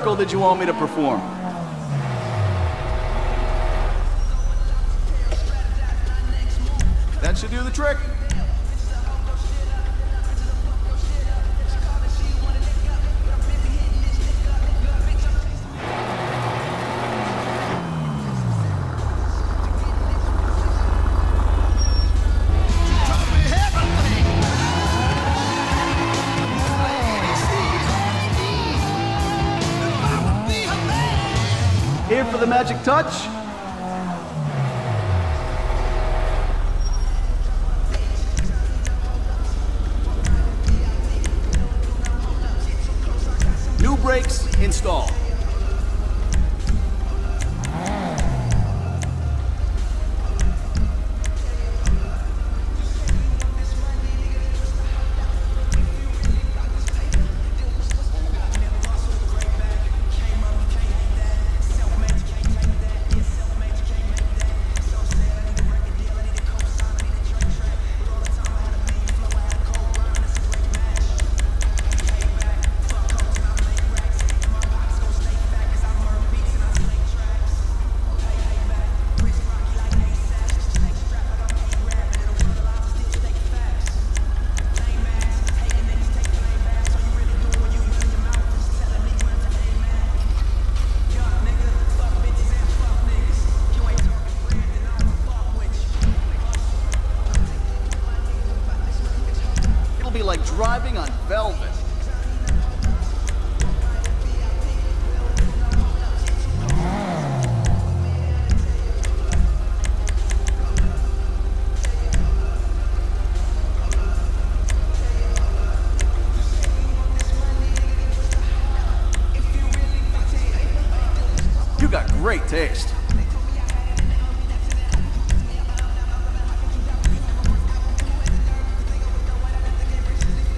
circle did you want me to perform? That should do the trick. For the magic touch? New brakes installed. Great taste.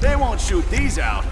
They won't shoot these out.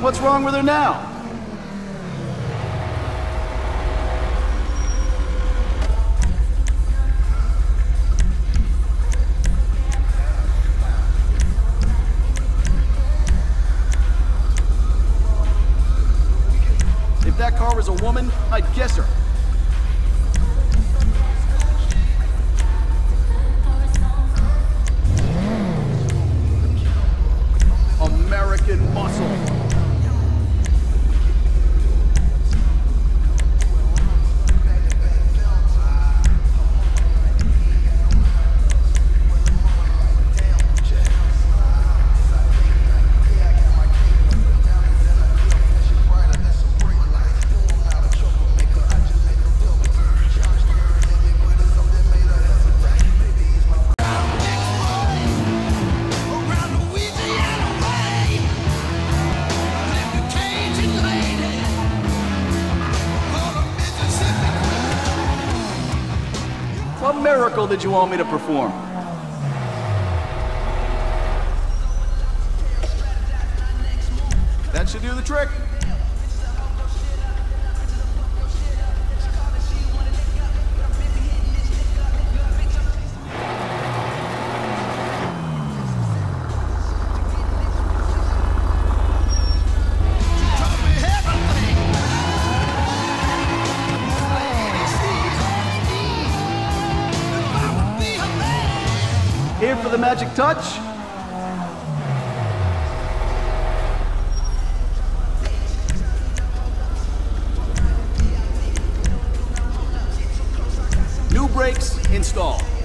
What's wrong with her now? If that car was a woman, I'd guess her. Miracle did you want me to perform? That should do the trick. For the magic touch? New brakes installed.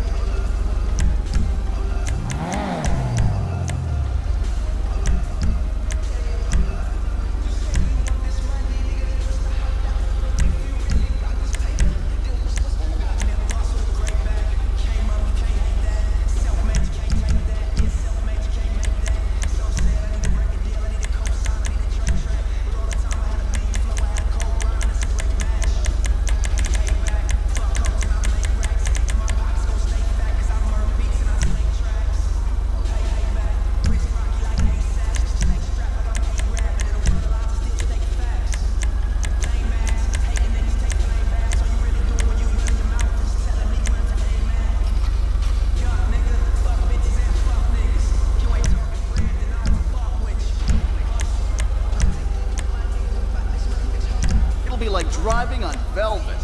Driving on velvet.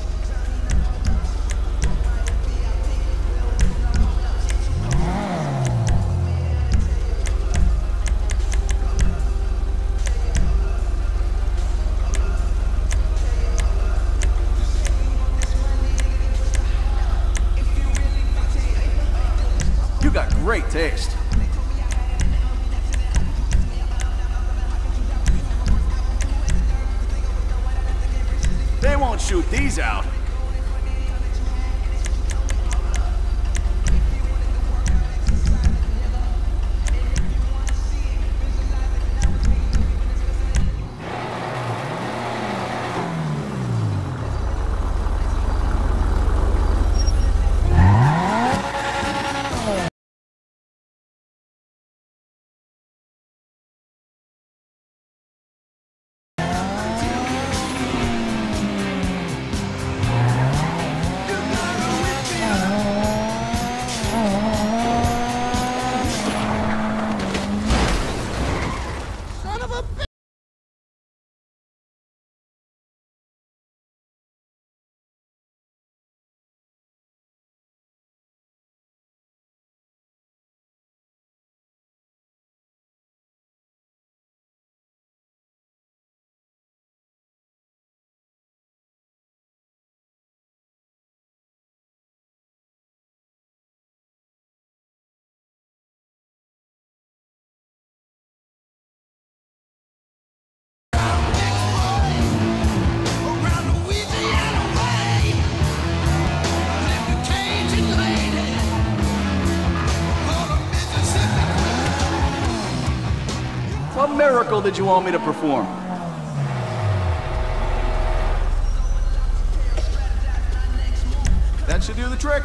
You got great taste. Shoot these out. What miracle did you want me to perform? That should do the trick.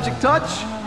Magic touch?